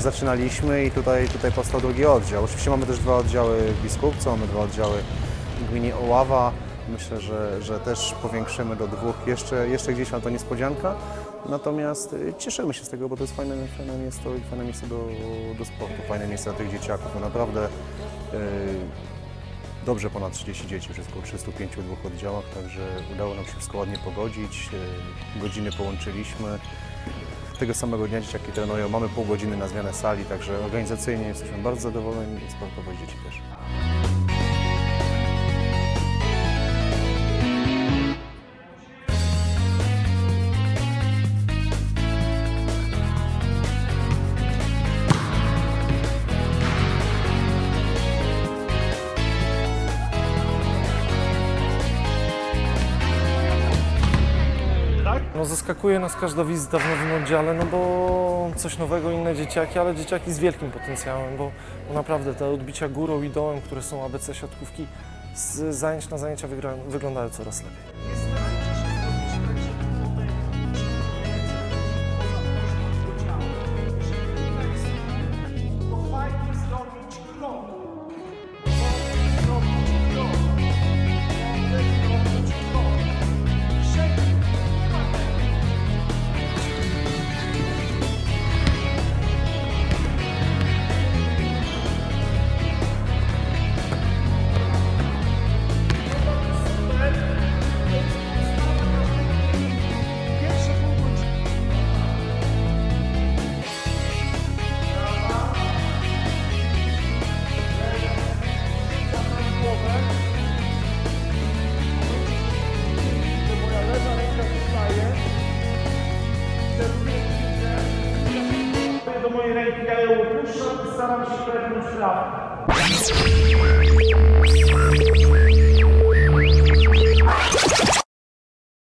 zaczynaliśmy i tutaj, tutaj powstał drugi oddział. Oczywiście mamy też dwa oddziały w Biskupcu, mamy dwa oddziały w gminie Oława. Myślę, że, że też powiększymy do dwóch jeszcze, jeszcze gdzieś, ale to niespodzianka. Natomiast y, cieszymy się z tego, bo to jest fajne, fajne miasto i fajne miejsce do, do sportu, fajne miejsce dla tych dzieciaków. No naprawdę y, dobrze ponad 30 dzieci, około 305 w dwóch oddziałach, także udało nam się wszystko ładnie pogodzić. y, Godziny połączyliśmy. Tego samego dnia dzieciaki trenują, mamy pół godziny na zmianę sali, także organizacyjnie jesteśmy bardzo zadowoleni i sportowo dzieci też. No zaskakuje nas każda wizyta w nowym oddziale, no bo coś nowego, inne dzieciaki, ale dzieciaki z wielkim potencjałem, bo, bo naprawdę te odbicia górą i dołem, które są ABC siatkówki, z zajęć na zajęcia wyglądają coraz lepiej. do mojej ręki dają duszę, by sama się pewność prawa.